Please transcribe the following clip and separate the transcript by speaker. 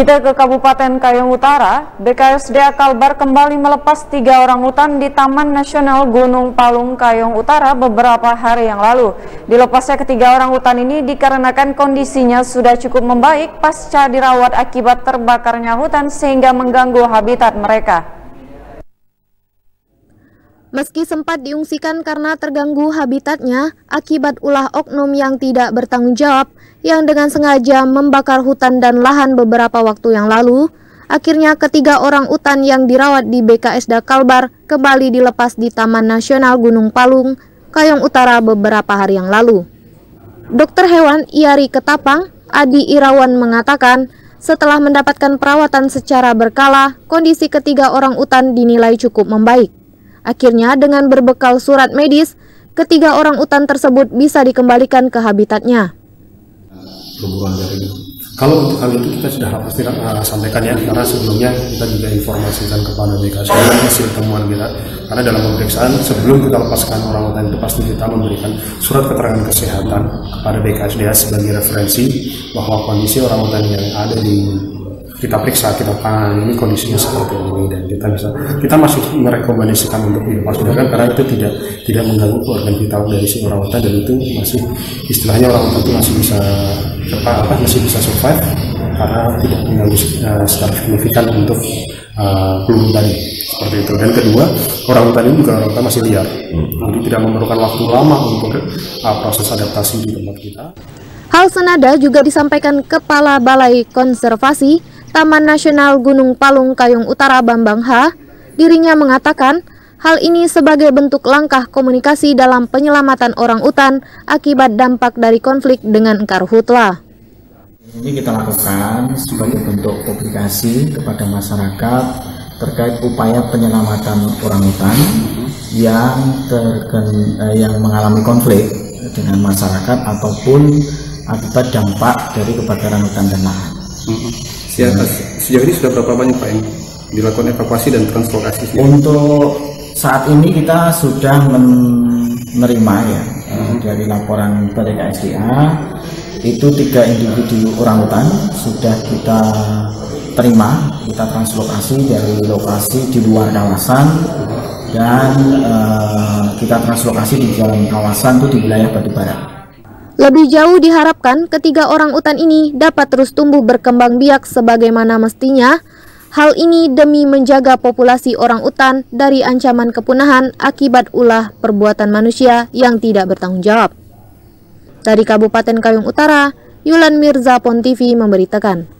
Speaker 1: Kita ke Kabupaten Kayong Utara, BKSDA Kalbar kembali melepas tiga orang hutan di Taman Nasional Gunung Palung Kayong Utara beberapa hari yang lalu. Dilepasnya ketiga orang hutan ini dikarenakan kondisinya sudah cukup membaik pasca dirawat akibat terbakarnya hutan sehingga mengganggu habitat mereka.
Speaker 2: Meski sempat diungsikan karena terganggu habitatnya akibat ulah oknum yang tidak bertanggung jawab yang dengan sengaja membakar hutan dan lahan beberapa waktu yang lalu, akhirnya ketiga orang utan yang dirawat di BKSda Kalbar kembali dilepas di Taman Nasional Gunung Palung, Kayong Utara beberapa hari yang lalu. Dokter hewan Iari Ketapang, Adi Irawan mengatakan, setelah mendapatkan perawatan secara berkala, kondisi ketiga orang utan dinilai cukup membaik. Akhirnya dengan berbekal surat medis, ketiga orang utan tersebut bisa dikembalikan ke habitatnya.
Speaker 3: kalau untuk hal itu kita sudah pasti uh, sampaikan ya karena sebelumnya kita juga informasikan kepada BKS hasil temuan kita karena dalam pemeriksaan sebelum kita lepaskan orang utan itu pasti kita memberikan surat keterangan kesehatan kepada BKSDA sebagai referensi bahwa kondisi orang utan yang ada di kita periksa kita tangani ini kondisinya seperti ini dan kita bisa kita masih merekomendasikan untuk dilepasliarkan karena itu tidak tidak mengganggu organ vital dari si orang utan dan itu masih istilahnya orang utan itu masih bisa apa, apa masih bisa survive karena tidak mengganggu uh, secara signifikan untuk uh, tadi seperti itu. Dan kedua orang utan ini juga orang utan masih liar. Jadi tidak memerlukan waktu lama untuk uh, proses adaptasi di tempat kita.
Speaker 2: Hal senada juga disampaikan Kepala Balai Konservasi Taman Nasional Gunung Palung Kayung Utara Bambang H, dirinya mengatakan hal ini sebagai bentuk langkah komunikasi dalam penyelamatan orang utan akibat dampak dari konflik dengan karhutla.
Speaker 4: Ini kita lakukan sebagai bentuk komunikasi kepada masyarakat terkait upaya penyelamatan orang utan yang terken, eh, yang mengalami konflik dengan masyarakat ataupun akibat dampak dari kebakaran hutan dan lahan.
Speaker 3: Sejauh ini sudah berapa banyak Pak yang dilakukan evakuasi dan translokasi?
Speaker 4: Untuk saat ini kita sudah menerima ya hmm. dari laporan Balai KSDA itu tiga individu orang hutan sudah kita terima kita translokasi dari lokasi di luar kawasan dan uh, kita translokasi di dalam kawasan itu di wilayah Batu Barat.
Speaker 2: Lebih jauh diharapkan ketiga orang utan ini dapat terus tumbuh berkembang biak sebagaimana mestinya. Hal ini demi menjaga populasi orang utan dari ancaman kepunahan akibat ulah perbuatan manusia yang tidak bertanggung jawab. Dari Kabupaten Kayung Utara, Yulan Mirza Pon TV memberitakan.